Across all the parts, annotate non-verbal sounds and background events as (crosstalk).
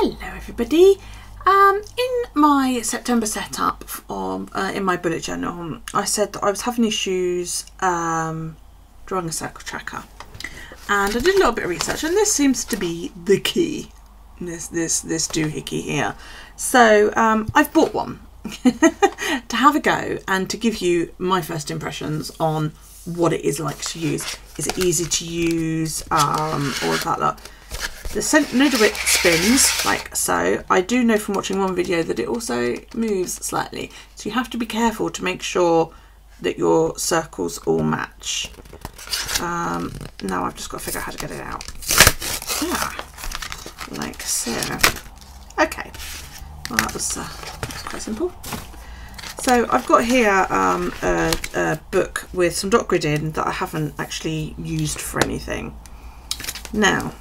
Hello everybody. Um, in my September setup um, uh, in my bullet journal, I said that I was having issues um, drawing a circle tracker, and I did a little bit of research, and this seems to be the key. This this this doohickey here. So um, I've bought one (laughs) to have a go and to give you my first impressions on what it is like to use. Is it easy to use? Um, all of that lot. The middle bit spins like so. I do know from watching one video that it also moves slightly. So you have to be careful to make sure that your circles all match. Um, now I've just got to figure out how to get it out. Yeah, like so. Okay, well that was, uh, that was quite simple. So I've got here um, a, a book with some dot grid in that I haven't actually used for anything. Now,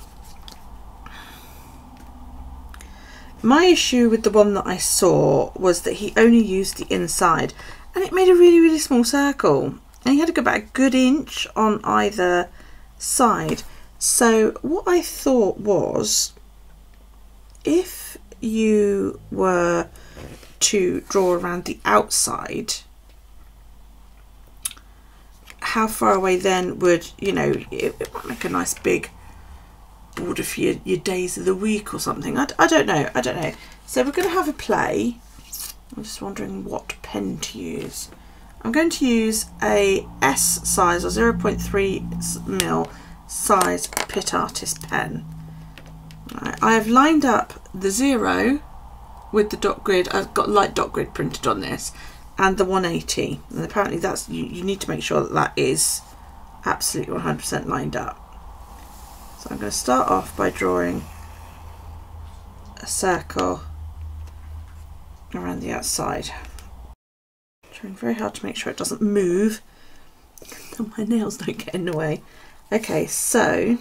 My issue with the one that I saw was that he only used the inside and it made a really, really small circle. And he had to go about a good inch on either side. So what I thought was if you were to draw around the outside, how far away then would, you know, it, it might make a nice big border for your, your days of the week or something. I, I don't know. I don't know. So we're going to have a play. I'm just wondering what pen to use. I'm going to use a S size or 0.3 mil size Pitt Artist pen. Right, I have lined up the zero with the dot grid. I've got light dot grid printed on this and the 180 and apparently that's you, you need to make sure that that is absolutely 100% lined up. So I'm going to start off by drawing a circle around the outside. Trying very hard to make sure it doesn't move so (laughs) my nails don't get in the way. Okay, so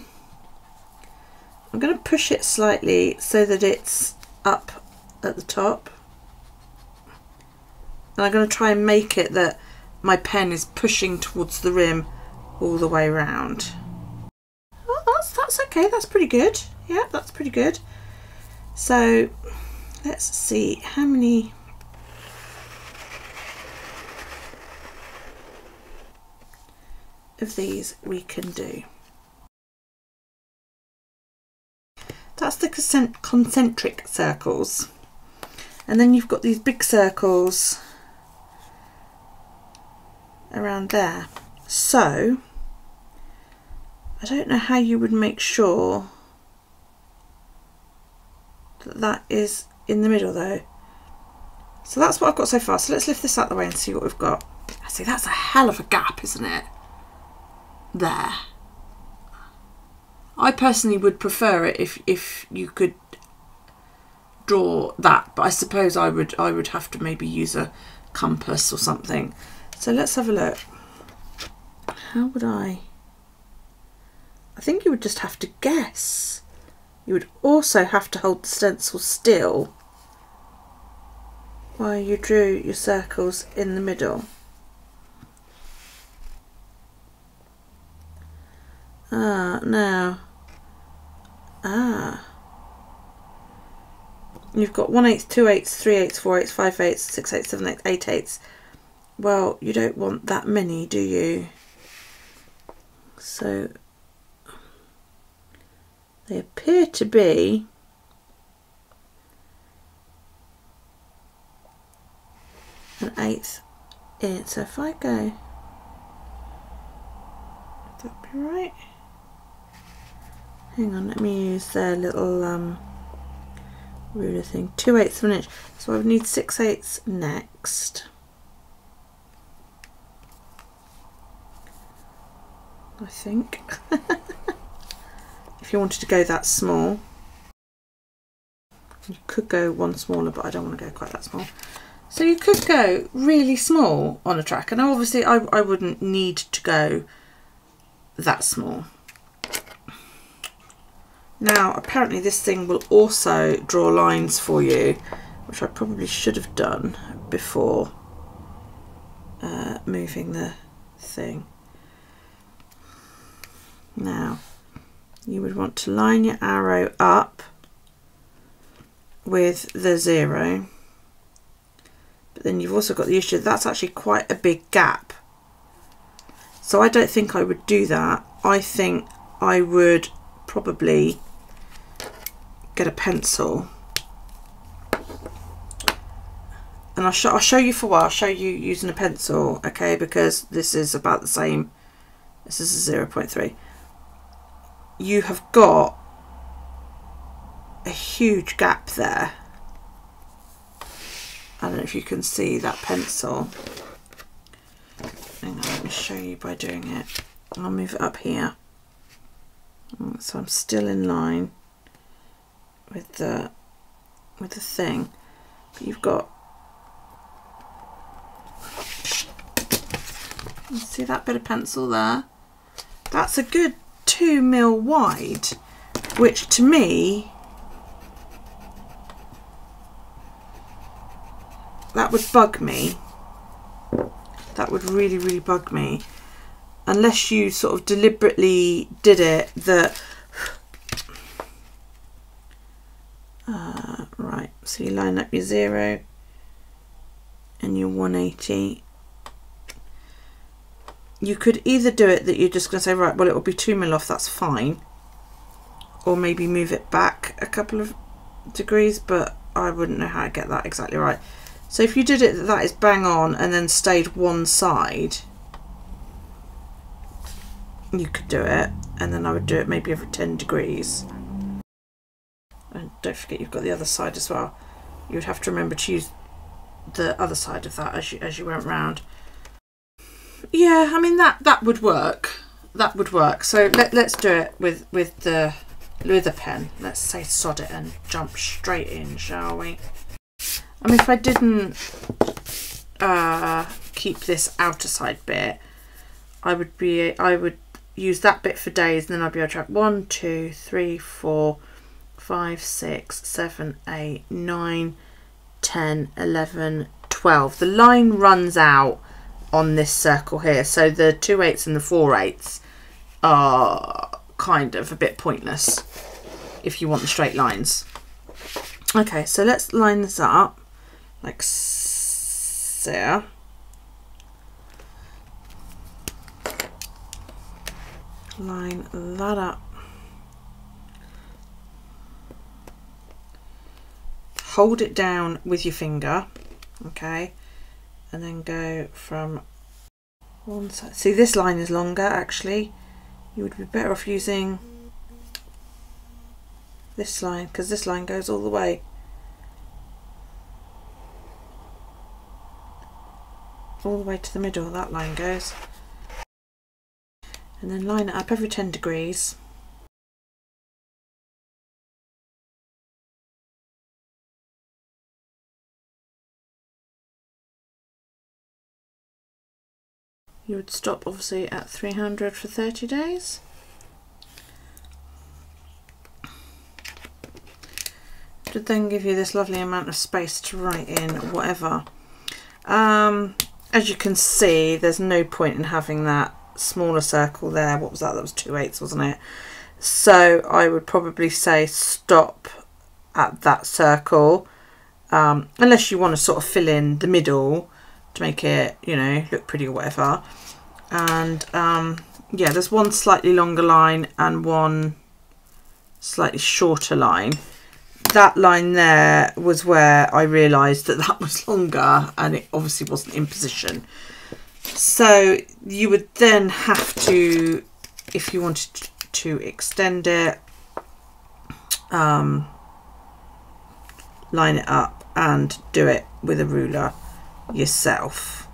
I'm going to push it slightly so that it's up at the top. And I'm going to try and make it that my pen is pushing towards the rim all the way around that's okay. That's pretty good. Yeah, that's pretty good. So let's see how many of these we can do. That's the concentric circles. And then you've got these big circles around there. So I don't know how you would make sure that that is in the middle though. So that's what I've got so far. So let's lift this out the way and see what we've got. I see that's a hell of a gap, isn't it? There. I personally would prefer it if if you could draw that, but I suppose I would I would have to maybe use a compass or something. So let's have a look. How would I I think you would just have to guess. You would also have to hold the stencil still while you drew your circles in the middle. Ah, now. Ah. You've got 1 eighths, 2 eighths, 3 eighths, 4 eighths, 5 eighths, 6 eighths, 7 eighths, 8 eighths. Well, you don't want that many, do you? So they appear to be an eighth in. So if I go, that be right? Hang on, let me use their little um, ruler thing. Two eighths of an inch. So I would need six eighths next. I think. (laughs) if you wanted to go that small. You could go one smaller, but I don't want to go quite that small. So you could go really small on a track. And obviously I, I wouldn't need to go that small. Now, apparently this thing will also draw lines for you, which I probably should have done before uh, moving the thing. Now, you would want to line your arrow up with the zero. But then you've also got the issue that's actually quite a big gap. So I don't think I would do that. I think I would probably get a pencil. And I'll, sh I'll show you for a while. I'll show you using a pencil, okay, because this is about the same. This is a 0.3. You have got a huge gap there. I don't know if you can see that pencil. Hang on, let me show you by doing it. I'll move it up here. Mm, so I'm still in line with the with the thing. But you've got see that bit of pencil there? That's a good two mil wide, which to me that would bug me. That would really, really bug me. Unless you sort of deliberately did it that... (sighs) Uh, right, so you line up your zero and your 180. You could either do it that you're just going to say, right, well, it will be two mil off, that's fine. Or maybe move it back a couple of degrees, but I wouldn't know how to get that exactly right. So if you did it that is bang on and then stayed one side, you could do it. And then I would do it maybe every 10 degrees. And don't forget you've got the other side as well. You would have to remember to use the other side of that as you, as you went round. Yeah, I mean that that would work. That would work. So let, let's do it with with the with the pen. Let's say sod it and jump straight in, shall we? I mean, if I didn't uh, keep this outer side bit, I would be, I would use that bit for days and then I'd be able to track one, two, three, four, five, six, seven, eight, nine, ten, eleven, twelve. The line runs out on this circle here. So the two eighths and the four eighths are kind of a bit pointless if you want the straight lines. Okay, so let's line this up like so. Line that up. Hold it down with your finger, okay, and then go from one side. See, this line is longer actually. You would be better off using this line because this line goes all the way. all the way to the middle that line goes and then line it up every 10 degrees you would stop obviously at 300 for 30 days to then give you this lovely amount of space to write in whatever um, as you can see, there's no point in having that smaller circle there. What was that? That was 2 eighths, wasn't it? So I would probably say stop at that circle, um, unless you want to sort of fill in the middle to make it, you know, look pretty or whatever. And um, yeah, there's one slightly longer line and one slightly shorter line that line there was where I realised that (laughs) that was longer and it obviously wasn't in position. So you would then have to, if you wanted to extend it, um, line it up and do it with a ruler yourself.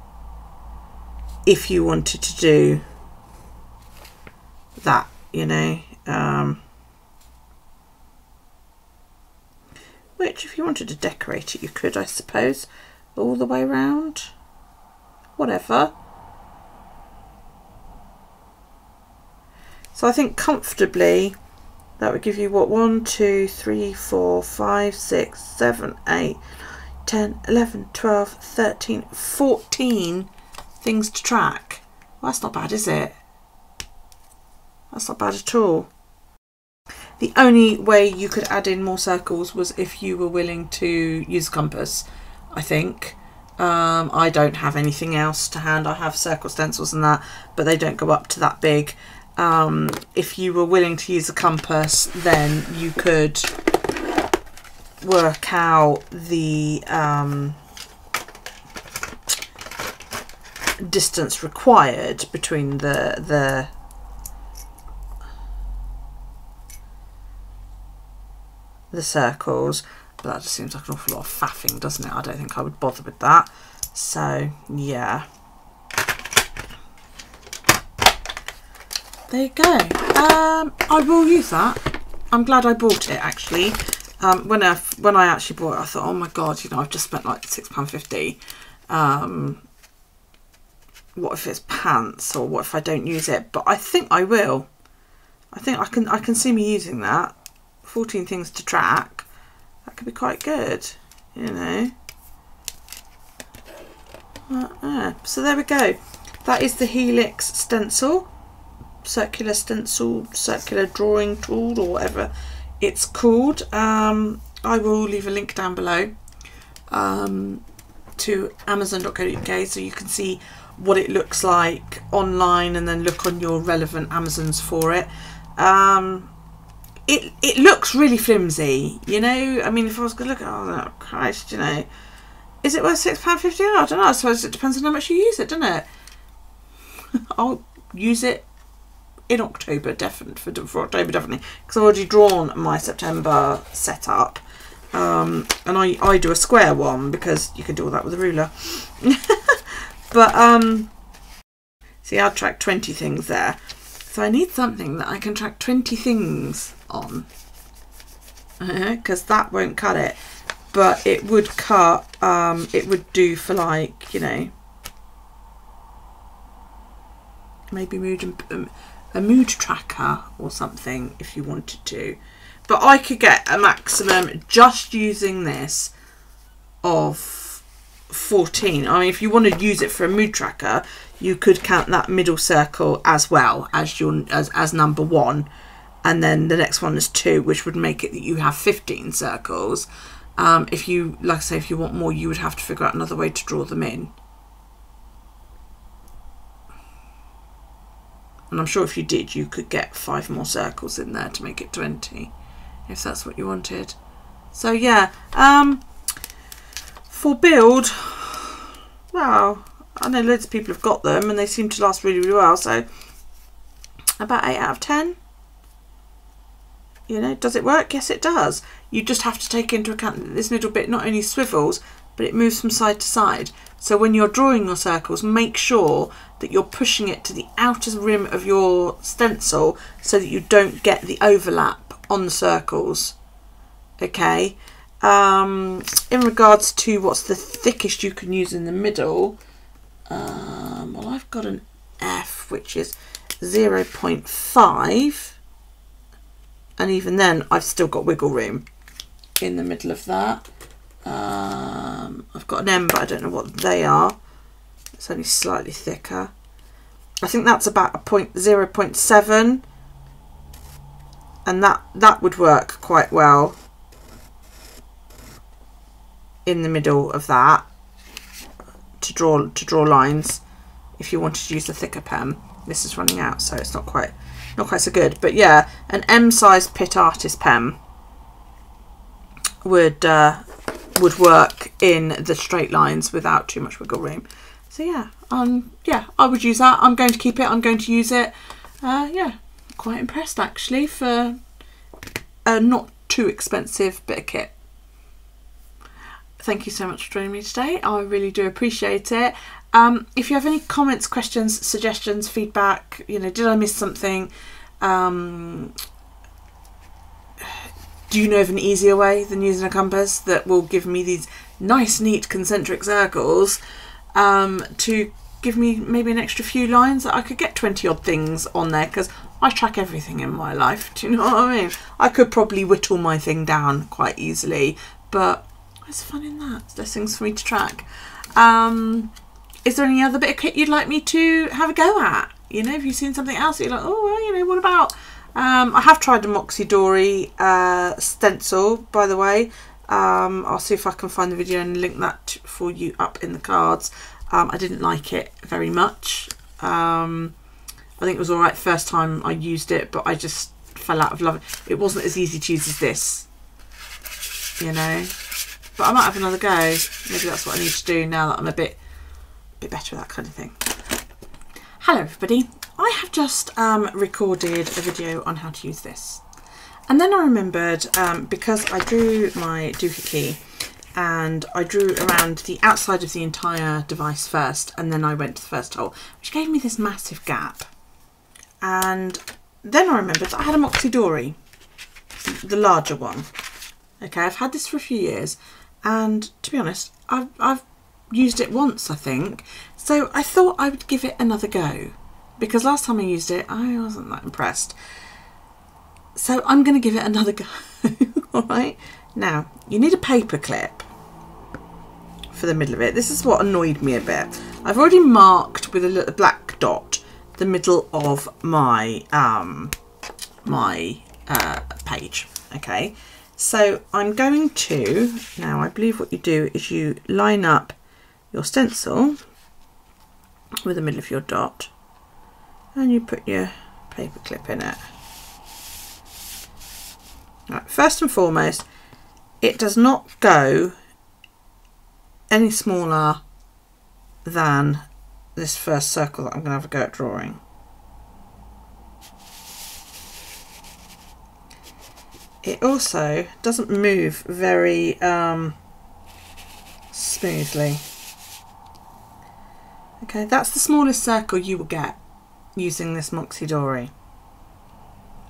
If you wanted to do that, you know, um, which if you wanted to decorate it you could I suppose all the way around whatever so I think comfortably that would give you what 1 2 3 4 5 6 7 8 10 11 12 13 14 things to track well, that's not bad is it that's not bad at all The only way you could add in more circles was if you were willing to use a compass, I think. Um, I don't have anything else to hand. I have circle stencils and that, but they don't go up to that big. Um, if you were willing to use a compass, then you could work out the um, distance required between the the the circles. But that just seems like an awful lot of faffing doesn't it? I don't think I would bother with that. So yeah. There you go. Um, I will use that. I'm glad I bought it actually um, when I when I actually bought it I thought oh my god you know I've just spent like £6.50 um, what if it's pants or what if I don't use it? But I think I will. I think I can I can see me using that. 14 things to track. That could be quite good you know? Uh. so there we go. That is the Helix stencil. Circular stencil circular drawing tool or whatever it's called um, I will leave a link down below um, to amazon.co.uk so you can see what it looks like online and then look on your relevant Amazons for it. Um, it it looks really flimsy, you know. I mean, if I was going to look at, oh Christ, you know, is it worth six pound fifty? I don't know. I suppose it depends on how much you use it, doesn't it? (laughs) I'll use it in October, definitely for, for October, definitely, because I've already drawn my September setup. Um, and I, I do a square one because you can do all that with a ruler. (laughs) But, um, see, I'll track 20 things there. So I need something that I can track 20 things on. Because uh, that won't cut it. But it would cut, um, it would do for like, you know, maybe mood um, a mood tracker or something if you wanted to. But I could get a maximum just using this of 14. I mean, if you want to use it for a mood tracker, you could count that middle circle as well as your as, as number one. And then the next one is two, which would make it that you have 15 circles. Um, if you, like I say, if you want more, you would have to figure out another way to draw them in. And I'm sure if you did, you could get five more circles in there to make it 20, if that's what you wanted. So yeah, um, for build, well, I know loads of people have got them and they seem to last really, really well. So about 8 out of 10. You know, does it work? Yes, it does. You just have to take into account that this middle bit not only swivels, but it moves from side to side. So when you're drawing your circles, make sure that you're pushing it to the outer rim of your stencil so that you don't get the overlap on the circles. Okay, um, in regards to what's the thickest you can use in the middle, um, well, I've got an F, which is 0 0.5. And even then, I've still got wiggle room in the middle of that. Um, I've got an M, but I don't know what they are. It's only slightly thicker. I think that's about a point 0.7 and that that would work quite well in the middle of that to draw to draw lines if you wanted to use a thicker pen this is running out so it's not quite not quite so good but yeah an M-sized Pitt Artist pen would uh, would work in the straight lines without too much wiggle room so yeah um yeah I would use that I'm going to keep it I'm going to use it uh, yeah quite impressed actually for a not too expensive bit of kit thank you so much for joining me today. I really do appreciate it. Um, if you have any comments, questions, suggestions, feedback, you know, did I miss something? Um, do you know of an easier way than using a compass that will give me these nice, neat concentric circles um, to give me maybe an extra few lines that I could get 20 odd things on there because I track everything in my life. (laughs) Do you know what I mean? I could probably whittle my thing down quite easily, but Where's the fun in that? There's things for me to track. Um, is there any other bit of kit you'd like me to have a go at? You know, have you seen something else you're like, oh, well, you know, what about Um, I have tried the Moxidori uh, stencil, by the way. Um, I'll see if I can find the video and link that for you up in the cards. Um, I didn't like it very much. Um, I think it was alright first time I used it, but I just fell out of love. It wasn't as easy to use as this, you know. But I might have another go. Maybe that's what I need to do now that I'm a bit, a bit better at that kind of thing. Hello everybody. I have just um, recorded a video on how to use this. And then I remembered, um, because I drew my doohickey and I drew around the outside of the entire device first and then I went to the first hole, which gave me this massive gap. And then I remembered that I had a Moxidori, the larger one. Okay, I've had this for a few years and to be honest, I've, I've used it once, I think. So I thought I would give it another go because last time I used it, I wasn't that impressed. So I'm going to give it another (laughs) go. All right. Now, you need a paper clip for the middle of it. This is what annoyed me a bit. I've already marked with a little black dot the middle of my um my uh, page. Okay. So I'm going to, now I believe what you do is you line up your stencil with the middle of your dot and you put your paper clip in it. Right, first and foremost, it does not go any smaller than this first circle that I'm going to have a go at drawing. It also doesn't move very um, smoothly. Okay, that's the smallest circle you will get using this Moxidori.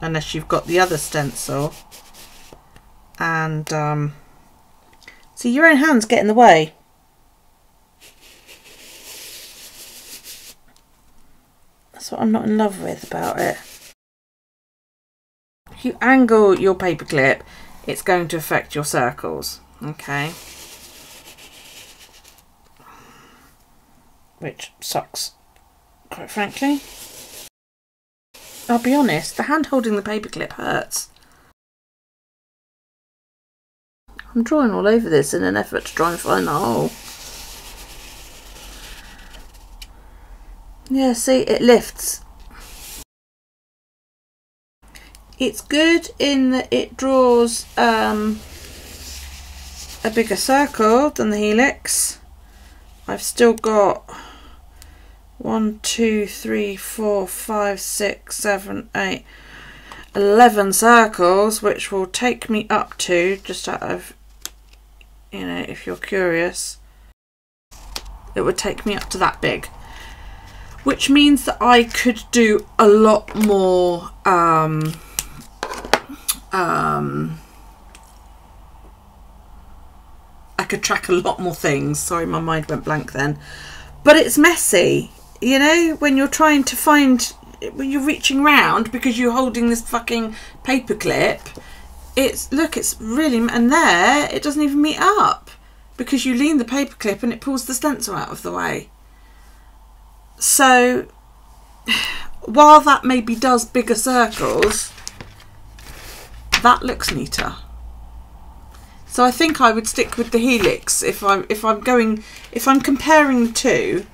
Unless you've got the other stencil. And, um, see, your own hands get in the way. That's what I'm not in love with about it. If you angle your paperclip, it's going to affect your circles. Okay. Which sucks, quite frankly. I'll be honest, the hand holding the paperclip hurts. I'm drawing all over this in an effort to try and find the hole. Yeah, see, it lifts. It's good in that it draws um, a bigger circle than the helix. I've still got one, two, three, four, five, six, seven, eight, eleven circles, which will take me up to, just out of, you know, if you're curious, it would take me up to that big. Which means that I could do a lot more, um, um, I could track a lot more things. Sorry, my mind went blank then. But it's messy you know, when you're trying to find, when you're reaching round because you're holding this fucking paper clip, it's, look, it's really, and there, it doesn't even meet up because you lean the paper clip and it pulls the stencil out of the way. So, (sighs) while that maybe does bigger circles, that looks neater. So I think I would stick with the helix if I'm if I'm going if I'm comparing the two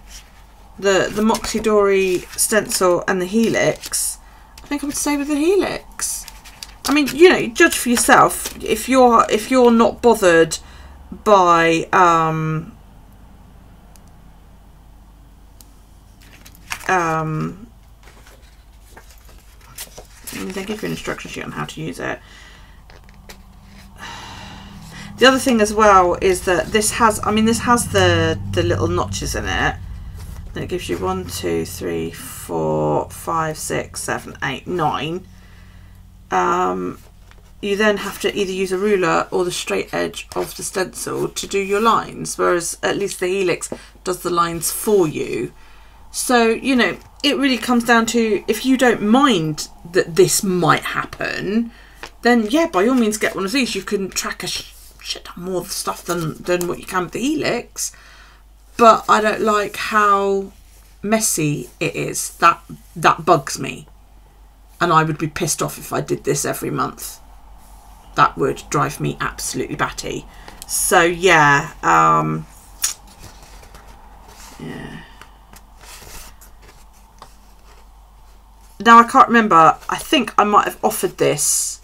the the Moxidori stencil and the Helix, I think I would stay with the Helix. I mean, you know, judge for yourself. If you're if you're not bothered by um, um, they give you an instruction sheet on how to use it. The other thing as well is that this has, I mean, this has the the little notches in it then it gives you one, two, three, four, five, six, seven, eight, nine. Um, you then have to either use a ruler or the straight edge of the stencil to do your lines, whereas at least the Helix does the lines for you. So, you know, it really comes down to if you don't mind that this might happen, then yeah, by all means get one of these. You can track a shit more stuff than, than what you can with the Helix but I don't like how messy it is. That that bugs me. and I would be pissed off if I did this every month. That would drive me absolutely batty. So yeah, um, yeah. Now I can't remember. I think I might have offered this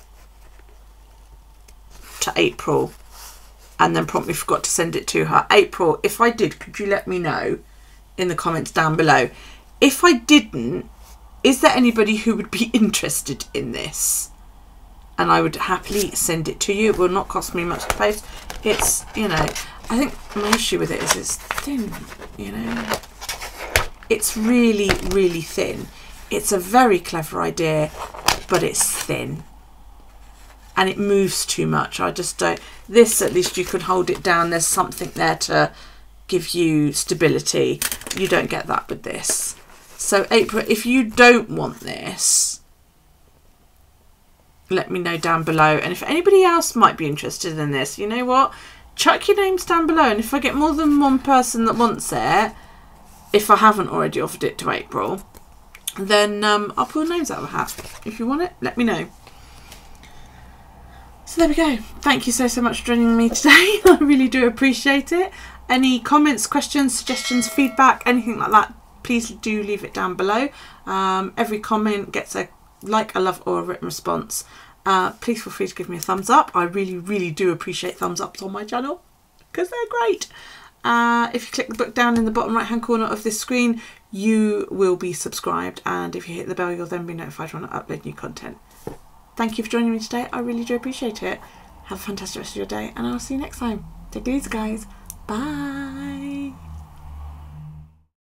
to April and then promptly forgot to send it to her. April, if I did, could you let me know in the comments down below? If I didn't, is there anybody who would be (laughs) interested in this? And I would happily send it to you. It will not cost me much to post. It's, you know, I think my issue with it is it's thin, you know. It's really, really thin. It's a very clever idea, but it's thin and it moves too much. I just don't. This, at least, you can hold it down. There's something there to give you stability. You don't get that with this. So, April, if you don't want this, let me know down below. And if anybody else might be interested in this, you know what? Chuck your names down below. And if I get more than one person that wants it, if I haven't already offered it to April, then um, I'll pull names out of a hat. If you want it, let me know. So there we go. Thank you so, so much for joining me today. (laughs) I really do appreciate it. Any comments, questions, suggestions, feedback, anything like that, please do leave it down below. Um, every comment gets a like, a love, or a written response. Uh, please feel free to give me a thumbs up. I really, really do appreciate thumbs ups on my channel because they're great. Uh, if you click the book down in the bottom right hand corner of this screen, you will be subscribed. And if you hit the bell, you'll then be notified when I upload new content. Thank you for joining me today. I really do appreciate it. Have a fantastic rest of your day, and I'll see you next time. Take it easy, guys. Bye.